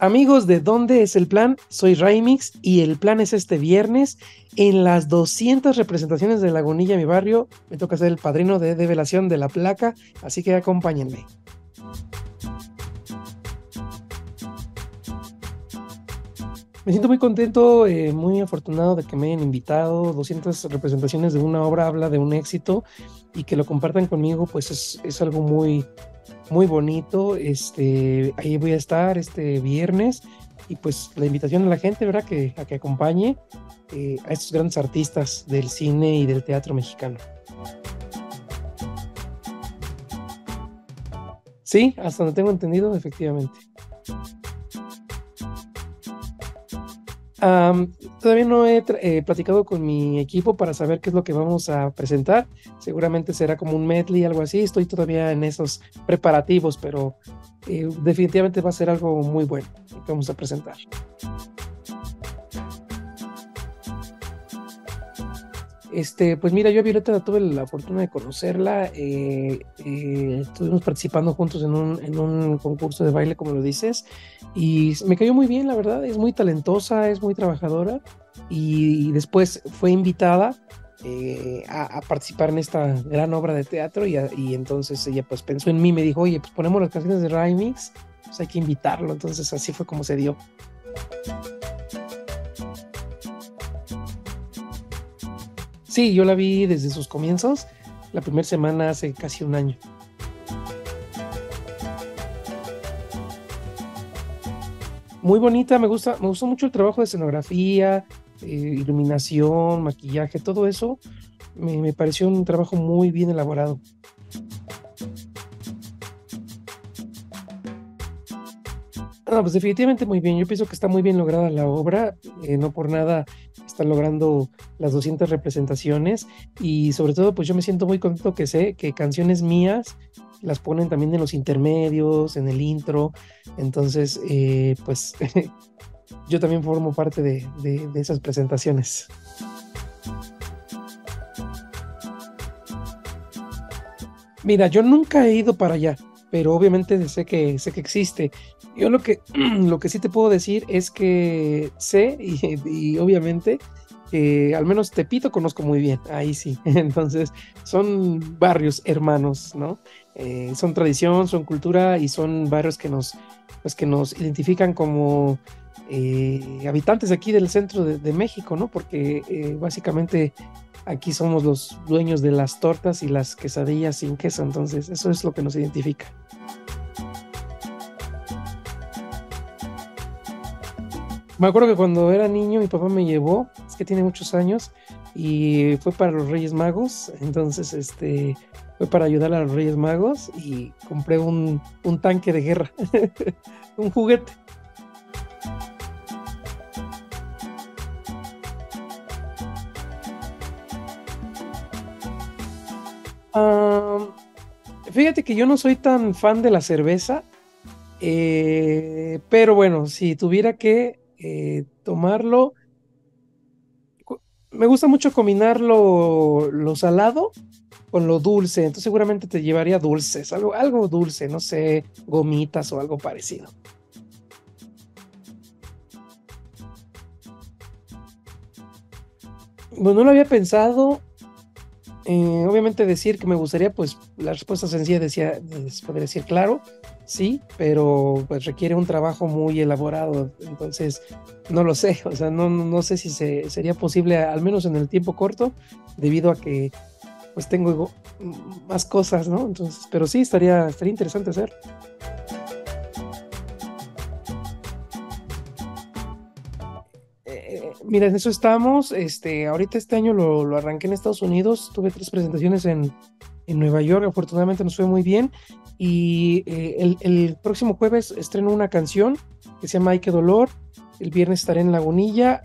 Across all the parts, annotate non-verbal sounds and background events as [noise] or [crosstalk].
Amigos de ¿Dónde es el plan? Soy Raimix y el plan es este viernes. En las 200 representaciones de Lagunilla, mi barrio, me toca ser el padrino de develación de la placa, así que acompáñenme. Me siento muy contento, eh, muy afortunado de que me hayan invitado. 200 representaciones de una obra habla de un éxito y que lo compartan conmigo, pues es, es algo muy, muy bonito. Este, ahí voy a estar este viernes y pues la invitación a la gente, ¿verdad? Que, a que acompañe eh, a estos grandes artistas del cine y del teatro mexicano. Sí, hasta donde tengo entendido, efectivamente. Todavía no he eh, platicado con mi equipo para saber qué es lo que vamos a presentar. Seguramente será como un medley, algo así. Estoy todavía en esos preparativos, pero eh, definitivamente va a ser algo muy bueno que vamos a presentar. Este, pues mira, yo a Violeta tuve la fortuna de conocerla. Eh, eh, estuvimos participando juntos en un, en un, concurso de baile, como lo dices, y me cayó muy bien, la verdad. Es muy talentosa, es muy trabajadora. Y, después fue invitada eh, a, participar en esta gran obra de teatro. Y, y, entonces ella, pues pensó en mí, me dijo, oye, pues ponemos las canciones de Rymix, pues hay que invitarlo. Entonces así fue como se dio. Sí, yo la vi desde sus comienzos, la primera semana hace casi un año. Muy bonita, me gusta, me gustó mucho el trabajo de escenografía, eh, iluminación, maquillaje, todo eso. Me, pareció un trabajo muy bien elaborado. No, pues definitivamente muy bien. Yo pienso que está muy bien lograda la obra. Eh, no por nada están logrando las 200 representaciones y sobre todo pues yo me siento muy contento que sé que canciones mías las ponen también en los intermedios, en el intro, entonces eh, pues [laughs] yo también formo parte de, de, esas presentaciones. Mira, yo nunca he ido para allá, pero obviamente sé que sé que existe. Yo lo que, [clears throat] lo que sí te puedo decir es que sé y, obviamente al menos Tepito conozco muy bien, ahí sí. [laughs] Entonces son barrios hermanos, ¿no? Eh, son tradición, son cultura y son barrios que nos, pues, que nos identifican como eh, habitantes aquí del centro de, México, ¿no? Porque eh, básicamente aquí somos los dueños de las tortas y las quesadillas sin queso, entonces eso es lo que nos identifica. Me acuerdo que cuando era niño mi papá me llevó, es que tiene muchos años, y fue para los Reyes Magos, entonces este fue para ayudar a los Reyes Magos y compré un, tanque de guerra, [laughs] un juguete. fíjate que yo no soy tan fan de la cerveza, eh, pero bueno, si tuviera que eh, tomarlo. Me gusta mucho combinar lo, salado con lo dulce, entonces seguramente te llevaría dulces, algo, algo dulce, no sé, gomitas o algo parecido. Bueno, no lo había pensado. Eh, obviamente decir que me gustaría, pues la respuesta sencilla decía, poder decir claro, sí, pero pues requiere un trabajo muy elaborado, entonces no lo sé, o sea, no, no sé si se, sería posible, al menos en el tiempo corto, debido a que pues tengo más cosas, ¿no? Entonces, pero sí, estaría, estaría interesante hacer. Eh, mira, en eso estamos. Este, ahorita este año lo, lo arranqué en Estados Unidos. Tuve tres presentaciones en, en Nueva York. Afortunadamente nos fue muy bien. Y eh, el, próximo jueves estreno una canción que se llama Ay, qué dolor. El viernes estaré en Lagunilla,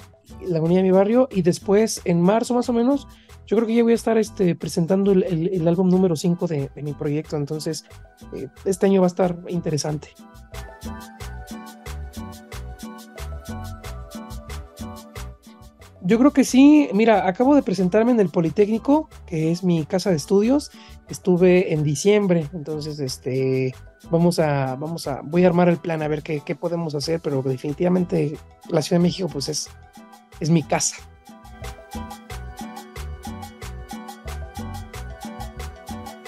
Lagunilla de mi barrio. Y después, en marzo más o menos, yo creo que ya voy a estar este, presentando el, álbum número 5 de, mi proyecto. Entonces, eh, este año va a estar interesante. Yo creo que sí. Mira, acabo de presentarme en el Politécnico, que es mi casa de estudios. Estuve en diciembre, entonces este vamos a, vamos a, voy a armar el plan a ver qué, podemos hacer, pero definitivamente la Ciudad de México pues es, es mi casa.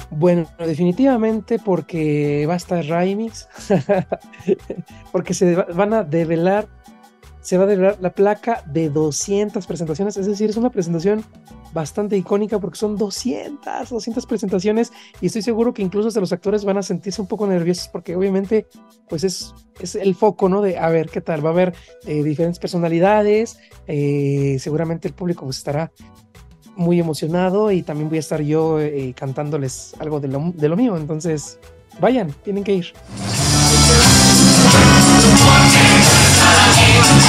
Bueno, definitivamente porque va a estar Raimix, [laughs] porque se van a develar, se va a develar la placa de 200 presentaciones, es decir, es una presentación bastante icónica porque son 200, 200 presentaciones y estoy seguro que incluso hasta los actores van a sentirse un poco nerviosos porque obviamente pues es, es el foco, ¿no? De a ver qué tal, va a haber eh, diferentes personalidades, eh, seguramente el público pues, estará muy emocionado y también voy a estar yo eh, cantándoles algo de lo, de lo mío. Entonces, vayan, tienen que ir. Porque